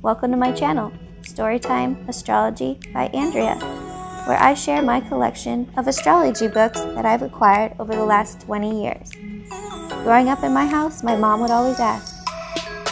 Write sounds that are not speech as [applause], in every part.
Welcome to my channel, Storytime Astrology by Andrea, where I share my collection of astrology books that I've acquired over the last 20 years. Growing up in my house, my mom would always ask,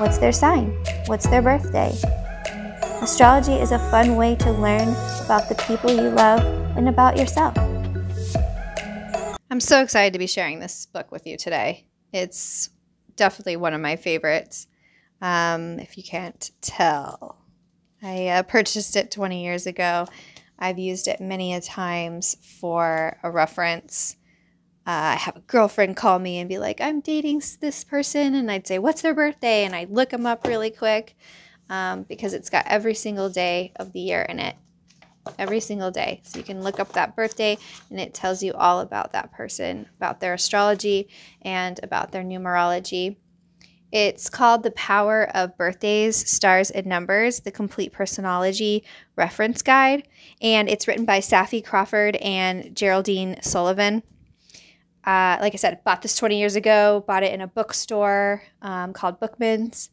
What's their sign? What's their birthday? Astrology is a fun way to learn about the people you love and about yourself. I'm so excited to be sharing this book with you today. It's definitely one of my favorites, um, if you can't tell. I uh, purchased it 20 years ago. I've used it many a times for a reference. Uh, I have a girlfriend call me and be like, I'm dating this person. And I'd say, What's their birthday? And I'd look them up really quick um, because it's got every single day of the year in it every single day. So you can look up that birthday and it tells you all about that person, about their astrology and about their numerology. It's called The Power of Birthdays, Stars, and Numbers, the Complete Personology Reference Guide. And it's written by Saffi Crawford and Geraldine Sullivan. Uh, like I said, bought this 20 years ago, bought it in a bookstore um, called Bookman's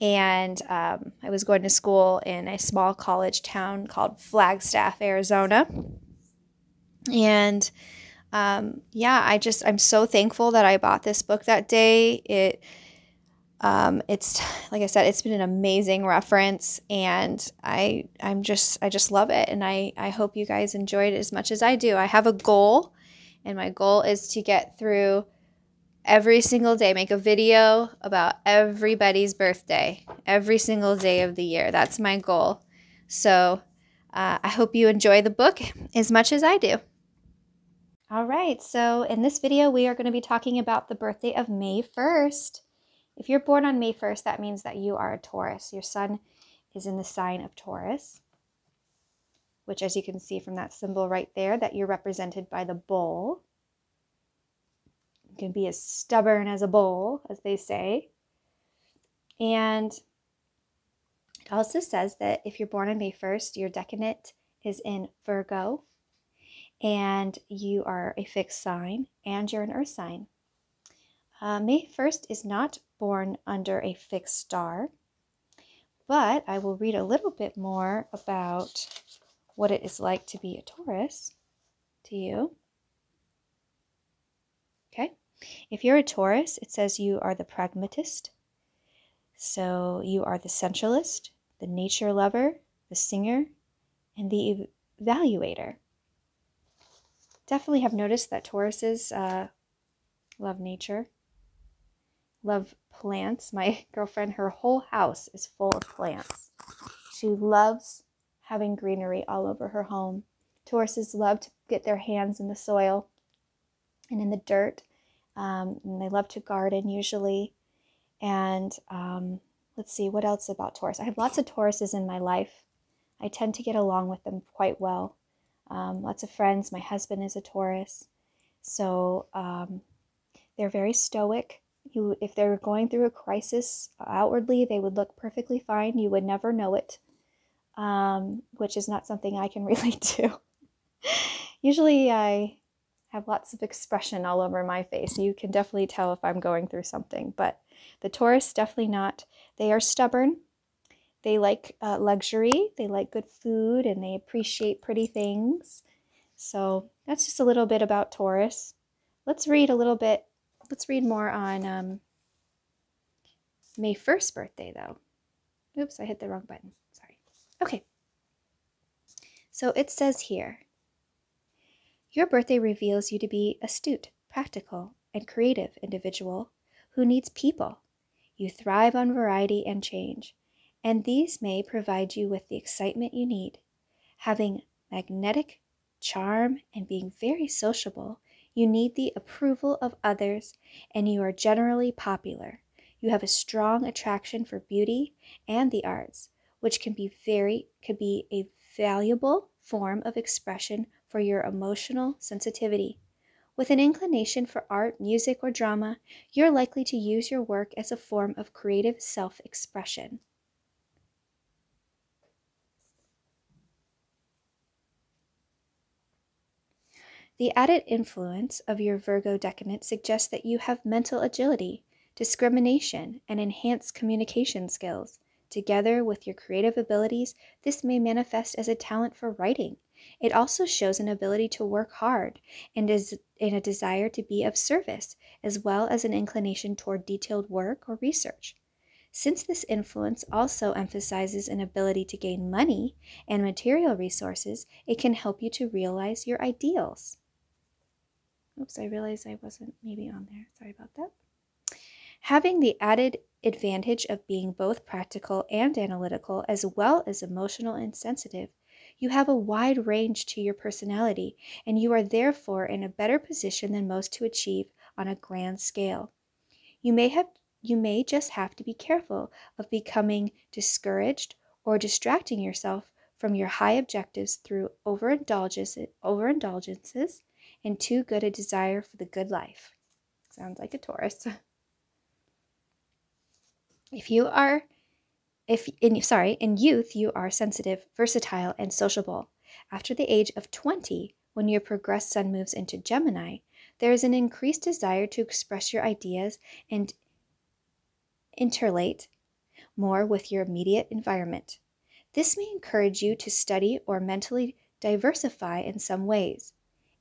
and um, I was going to school in a small college town called Flagstaff, Arizona. And um, yeah, I just I'm so thankful that I bought this book that day. It um, it's [laughs] like I said, it's been an amazing reference, and I I'm just I just love it, and I I hope you guys enjoyed it as much as I do. I have a goal, and my goal is to get through every single day make a video about everybody's birthday every single day of the year. That's my goal. So uh, i hope you enjoy the book as much as i do. All right so in this video we are going to be talking about the birthday of may 1st if you're born on may 1st that means that you are a taurus your sun is in the sign of taurus which as you can see from that symbol right there that you're represented by the bull You can be as stubborn as a bull, as they say. And it also says that if you're born on May 1st, your decadent is in Virgo, and you are a fixed sign, and you're an earth sign. Uh, May 1st is not born under a fixed star, but I will read a little bit more about what it is like to be a Taurus to you. Okay. If you're a Taurus, it says you are the pragmatist. So you are the sensualist, the nature lover, the singer, and the evaluator. Definitely have noticed that Tauruses uh, love nature, love plants. My [laughs] girlfriend, her whole house is full of plants. She loves having greenery all over her home. Tauruses love to get their hands in the soil and in the dirt um, and they love to garden usually. And um, let's see, what else about Taurus? I have lots of Tauruses in my life. I tend to get along with them quite well. Um, lots of friends. My husband is a Taurus. So um, they're very stoic. You, if they're going through a crisis outwardly, they would look perfectly fine. You would never know it, um, which is not something I can [laughs] relate to. Usually, I have lots of expression all over my face. You can definitely tell if I'm going through something. But the Taurus, definitely not. They are stubborn. They like uh, luxury. They like good food and they appreciate pretty things. So that's just a little bit about Taurus. Let's read a little bit. Let's read more on um, May 1st birthday, though. Oops, I hit the wrong button. Sorry. Okay. So it says here your birthday reveals you to be astute, practical, and creative individual who needs people. You thrive on variety and change, and these may provide you with the excitement you need. Having magnetic charm and being very sociable, you need the approval of others, and you are generally popular. You have a strong attraction for beauty and the arts, which can be very could be a valuable form of expression for your emotional sensitivity. With an inclination for art, music, or drama, you're likely to use your work as a form of creative self expression. The added influence of your Virgo decadent suggests that you have mental agility, discrimination, and enhanced communication skills Together with your creative abilities, this may manifest as a talent for writing. It also shows an ability to work hard and is in a desire to be of service, as well as an inclination toward detailed work or research. Since this influence also emphasizes an ability to gain money and material resources, it can help you to realize your ideals. Oops, I realized I wasn't maybe on there. Sorry about that. Having the added advantage of being both practical and analytical, as well as emotional and sensitive, you have a wide range to your personality, and you are therefore in a better position than most to achieve on a grand scale. You may have you may just have to be careful of becoming discouraged or distracting yourself from your high objectives through overindulgences, overindulgences and too good a desire for the good life. Sounds like a Taurus. [laughs] If you are if in sorry, in youth you are sensitive, versatile and sociable. After the age of 20, when your progressed sun moves into Gemini, there is an increased desire to express your ideas and interlate more with your immediate environment. This may encourage you to study or mentally diversify in some ways.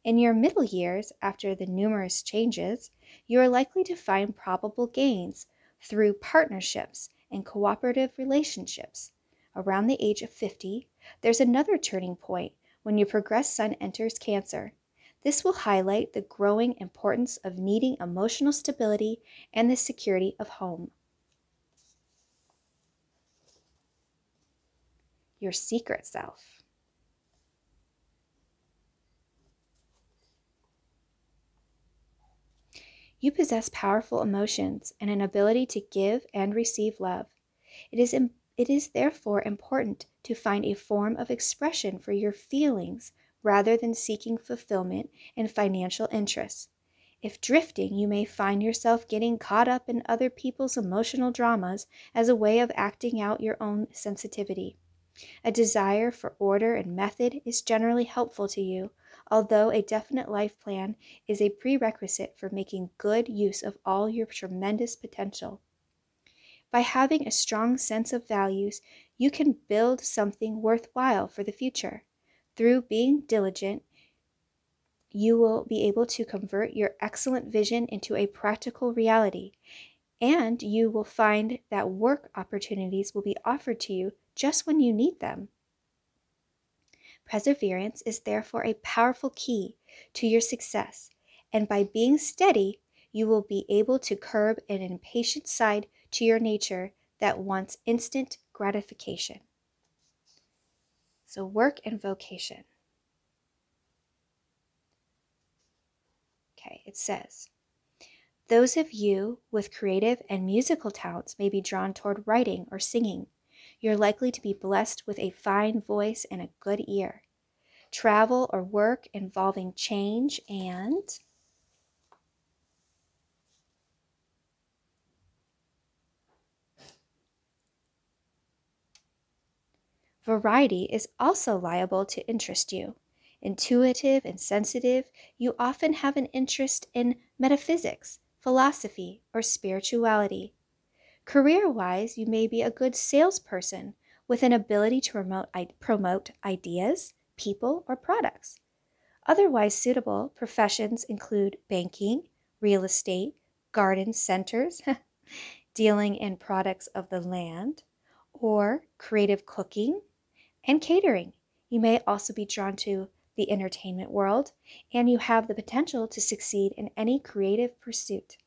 In your middle years, after the numerous changes, you are likely to find probable gains through partnerships and cooperative relationships. Around the age of 50, there's another turning point when your progressed sun enters Cancer. This will highlight the growing importance of needing emotional stability and the security of home. your secret self. You possess powerful emotions and an ability to give and receive love. It is, it is therefore important to find a form of expression for your feelings rather than seeking fulfillment in financial interests. If drifting, you may find yourself getting caught up in other people's emotional dramas as a way of acting out your own sensitivity. A desire for order and method is generally helpful to you, although a definite life plan is a prerequisite for making good use of all your tremendous potential. By having a strong sense of values, you can build something worthwhile for the future. Through being diligent, you will be able to convert your excellent vision into a practical reality, and you will find that work opportunities will be offered to you just when you need them. Perseverance is therefore a powerful key to your success, and by being steady, you will be able to curb an impatient side to your nature that wants instant gratification. So, work and vocation. Okay, it says, those of you with creative and musical talents may be drawn toward writing or singing you're likely to be blessed with a fine voice and a good ear. Travel or work involving change and Variety is also liable to interest you. Intuitive and sensitive, you often have an interest in metaphysics, philosophy, or spirituality. Career wise, you may be a good salesperson with an ability to promote, promote ideas, people, or products. Otherwise suitable professions include banking, real estate, garden centers, [laughs] dealing in products of the land, or creative cooking and catering. You may also be drawn to the entertainment world, and you have the potential to succeed in any creative pursuit.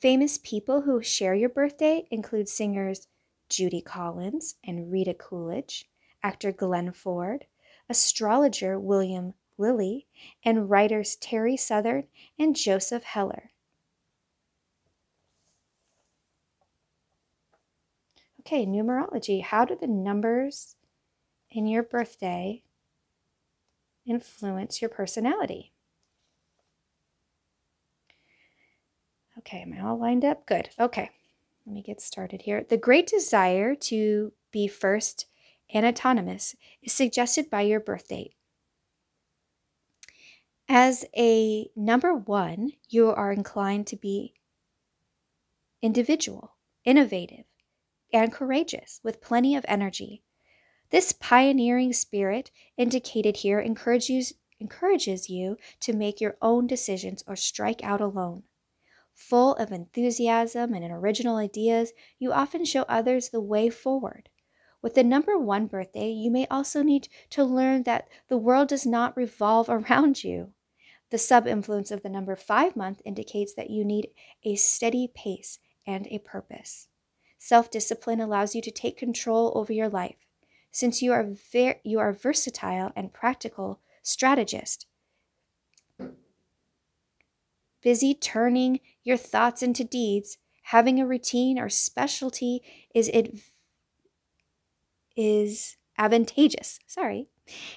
Famous people who share your birthday include singers Judy Collins and Rita Coolidge, actor Glenn Ford, astrologer William Lilly, and writers Terry Southern and Joseph Heller. Okay, numerology. How do the numbers in your birthday influence your personality? Okay, am I all lined up? Good. Okay, let me get started here. The great desire to be first and autonomous is suggested by your birth date. As a number one, you are inclined to be individual, innovative, and courageous with plenty of energy. This pioneering spirit indicated here encourages, encourages you to make your own decisions or strike out alone. Full of enthusiasm and original ideas, you often show others the way forward. With the number one birthday, you may also need to learn that the world does not revolve [laughs] around you. The sub influence of the number five month indicates that you need a steady pace and a purpose. Self discipline allows you to take control over your life. Since you are, ver- you are versatile and practical strategist, busy turning your thoughts into deeds, having a routine or specialty is it is advantageous. Sorry.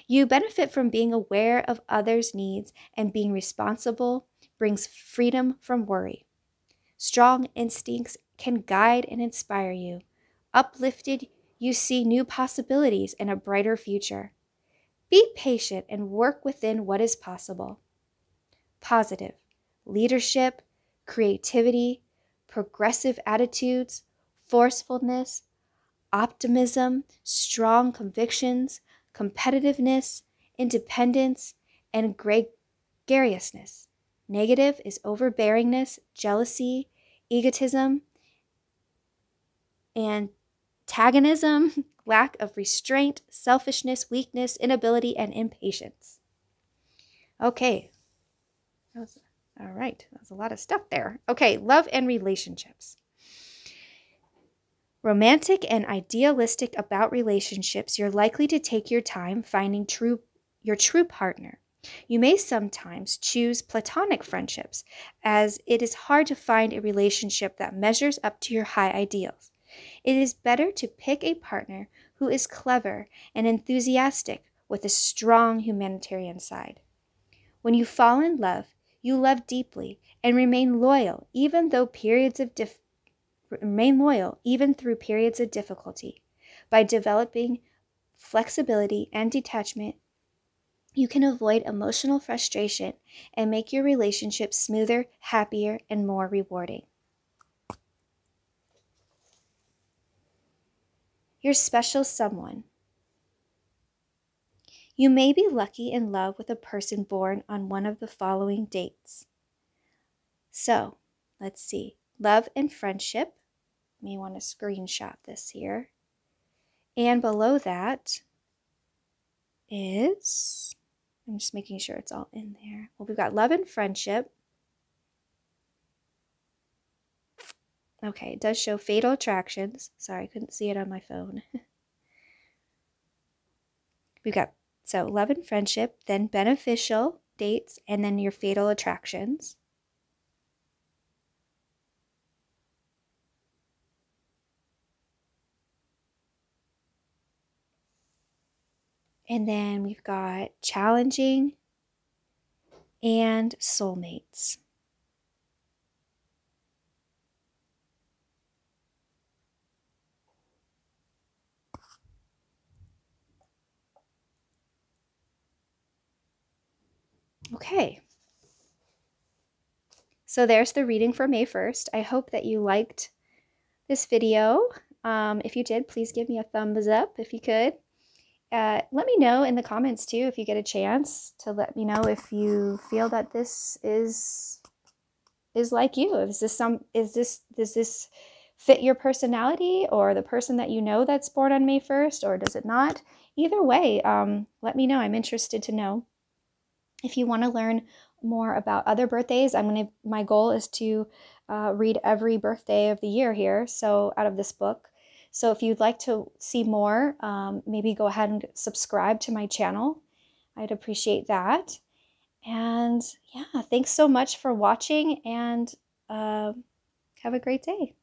You benefit from being aware of others' needs and being responsible brings freedom from worry. Strong instincts can guide and inspire you. Uplifted, you see new possibilities and a brighter future. Be patient and work within what is possible. Positive leadership, creativity, progressive attitudes, forcefulness, optimism, strong convictions, competitiveness, independence, and gregariousness. Negative is overbearingness, jealousy, egotism, antagonism, [laughs] lack of restraint, selfishness, weakness, inability, and impatience. Okay. Was, all right. That's a lot of stuff there. Okay. Love and relationships. Romantic and idealistic about relationships, you're likely to take your time finding true your true partner. You may sometimes choose platonic friendships, as it is hard to find a relationship that measures up to your high ideals. It is better to pick a partner who is clever and enthusiastic with a strong humanitarian side. When you fall in love, you love deeply and remain loyal even though periods of dif- remain loyal even through periods of difficulty. By developing flexibility and detachment, you can avoid emotional frustration and make your relationship smoother, happier, and more rewarding. Your special someone. You may be lucky in love with a person born on one of the following dates. So, let's see love and friendship. You may want to screenshot this here. And below that is I'm just making sure it's all in there. Well, we've got love and friendship. Okay, it does show fatal attractions. Sorry, I couldn't see it on my phone. [laughs] we've got so love and friendship, then beneficial dates, and then your fatal attractions. And then we've got challenging and soulmates. Okay. So there's the reading for May 1st. I hope that you liked this video. Um, if you did, please give me a thumbs up if you could. Uh, let me know in the comments too if you get a chance to let me know if you feel that this is is like you. Is this some is this does this fit your personality or the person that you know that's born on May 1st or does it not? Either way, um, let me know. I'm interested to know. If you want to learn more about other birthdays, I'm gonna my goal is to uh, read every birthday of the year here. So out of this book. So if you'd like to see more, um, maybe go ahead and subscribe to my channel. I'd appreciate that. And yeah, thanks so much for watching and uh, have a great day.